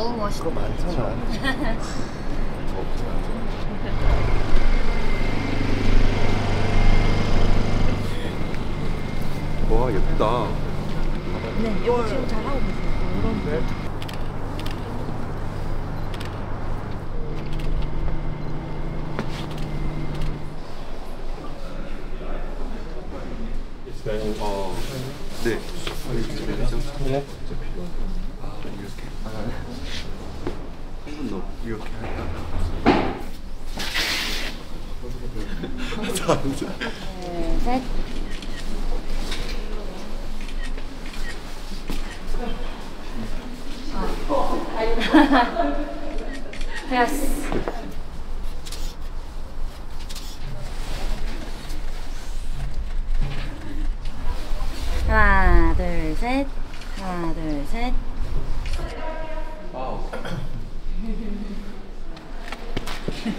너무 멋있다. 그거 많잖아. 와 예쁘다. 네, 여기 지금 잘 하고 계세요. 이런 네. 어, 네. 네. 아, 이렇게. 한번 더 이렇게 할까? 하나, 둘, 셋. 하나, 둘, 셋.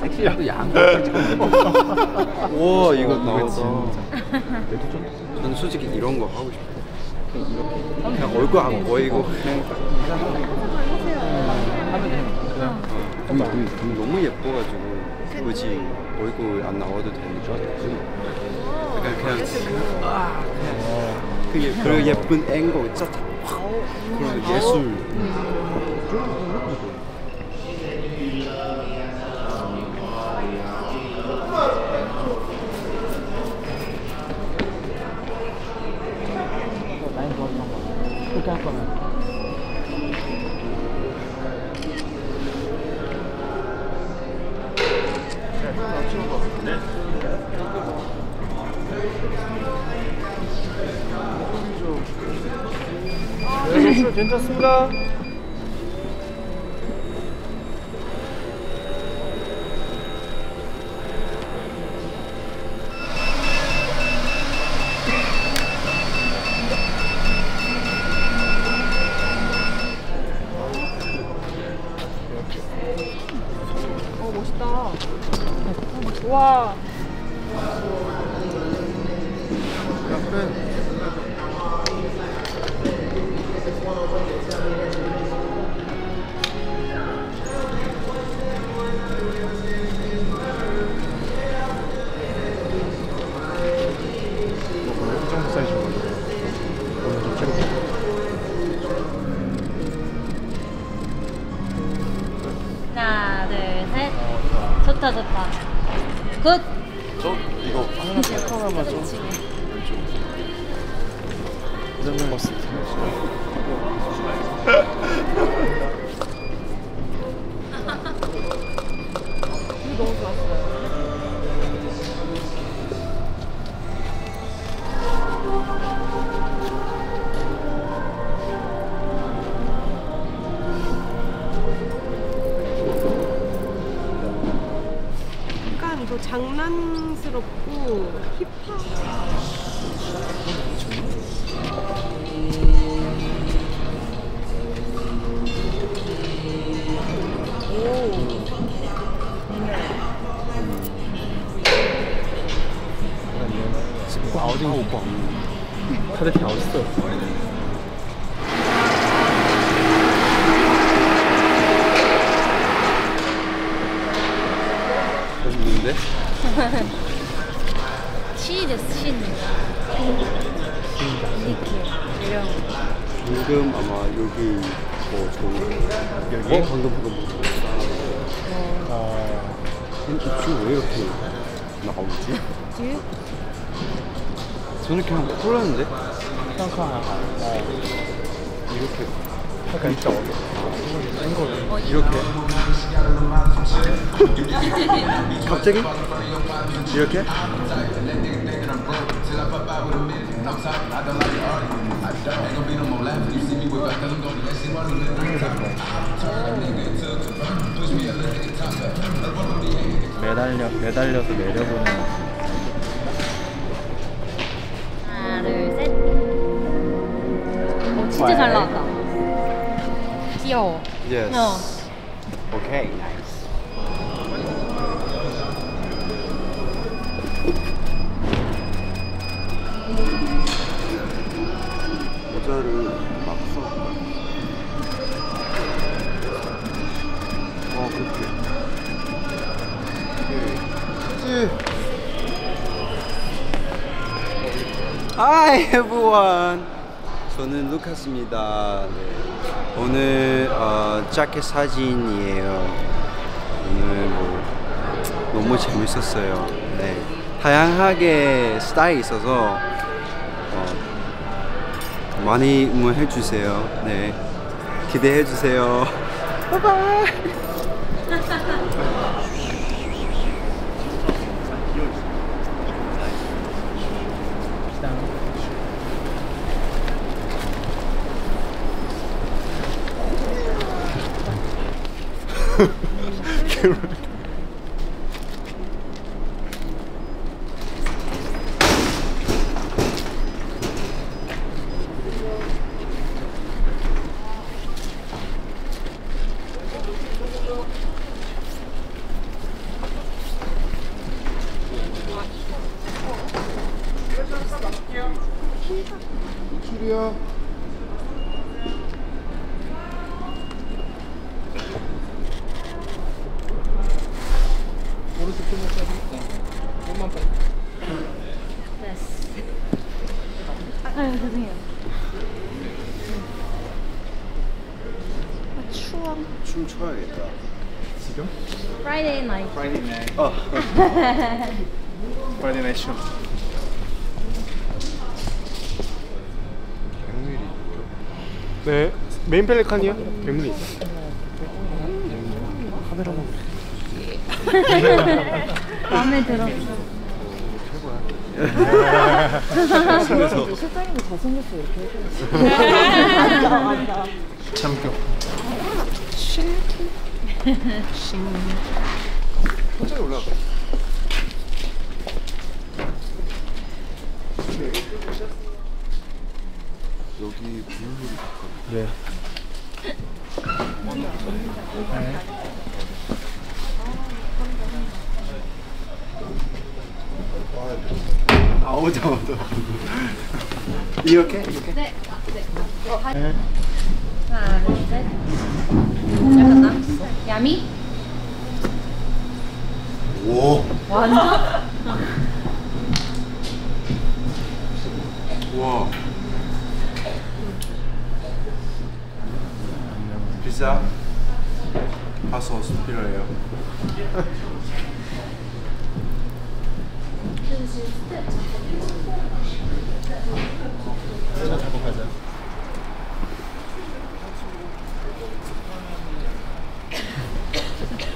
섹시라도 양. 와 이거 나오다. 저는 솔직히 이런 거 하고 싶어. 그냥 얼굴 안 보이고. 어, 좀, 좀, 좀 너무 예뻐가지고 굳이 얼굴 안 나와도 되니까. 약간 그냥 아, 그냥 그 예쁜 앵글 진짜 확 그런 예술. 네, 괜찮습니다. 좋다, 좋다. 굿. 저 이거 하나 셀카하나만 좀 왼쪽. 이정도 봤을 때. 너무 좋았어요. 멋있는데? 시です, 신. 이렇게. 이런. 방금 아마 여기 뭐 좋은 여기? 어 방금 방금 아 입술 왜 이렇게 나오지? 뒤? 저는 그냥 콜라는데 쌍카 어 이렇게 약간 있다 어디? 아, 이거 이렇게 갑자기? 이렇게? 매달려 매달려서 내려보는 하나, 둘, 셋. 오, 진짜 잘 나왔다. 귀여워. Yes. 어. Okay, nice. 모자를 막 써. 어, 그렇게. 그렇지. Hi everyone. 저는 루카스입니다. 네. 오늘 어, 자켓 사진이에요. 오늘 뭐 너무 재밌었어요. 네. 다양하게 스타일이 있어서 어, 많이 응원해 주세요. 네. 기대해 주세요. 바이바이. 줄이요. 오른쪽 좀만 빠지겠다. 조금만 빠지. 됐어. 아유, 죄송해요. 아, 추워. 춤 춰야겠다. 지금? Friday night. Friday night. 어. Friday night show. 백밀이 네. 메인 펠리칸이요? 있어. 카메라만. 마음에 들어. 참 교. 천천히 올라가. 여기 블루를 바꿔. 네. 아 오자 오자. 이렇게 이렇게. 네. 하나, 둘, 셋. 시작한다. 야미? 오. 완전? 와. 피자. 핫소스 필요해요. 자, 잡고 가자.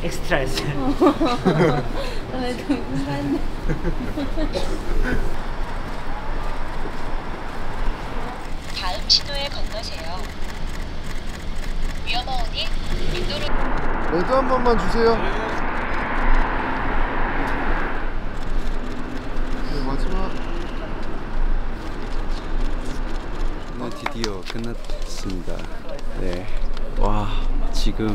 엑스트라였어. 너네 좀 인간데. 다음 신호에 건너세요. 위험하오니 인도로 레드 한 번만 주세요. 네, 마지막. 네, 드디어 끝났습니다. 네. 와, 지금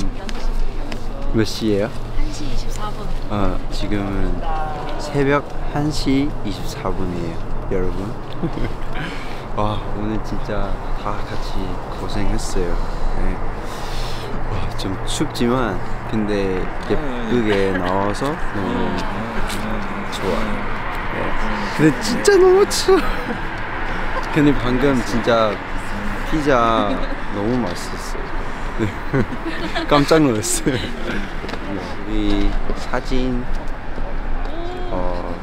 몇 시예요? 1시 24분. 어, 지금은 새벽 1시 24분이에요, 여러분. 와, 오늘 진짜 다 같이 고생했어요. 네. 와, 좀 춥지만, 근데 예쁘게 나와서 너무 좋아요. 네. 근데 진짜 너무 추워. 근데 방금 진짜 피자 너무 맛있었어요. 네. 깜짝 놀랐어요. 우리 사진 어,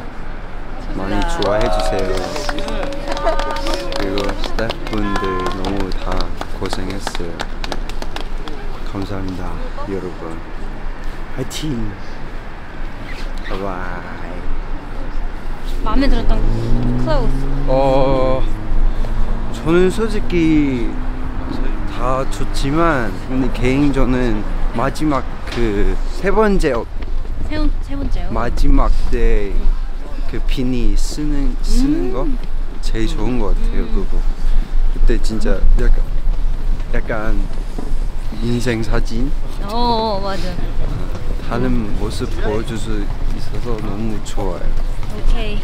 많이 좋아해 주세요. 그리고 스태프분들 너무 다 고생했어요. 네. 감사합니다, 여러분. 화이팅 바이바이 마음에 들었던 clothes. 어 저는 솔직히 다 좋지만 근데 개인적으로는 마지막 그 세 번째 어, 세, 세 번째요. 마지막 때 그 비니 쓰는 쓰는 거 제일 좋은 것 같아요 그거 그때 진짜 약간 약간 인생 사진 어, 어 맞아. 다른 모습 보여줄 수 있어서 너무 좋아요 오케이.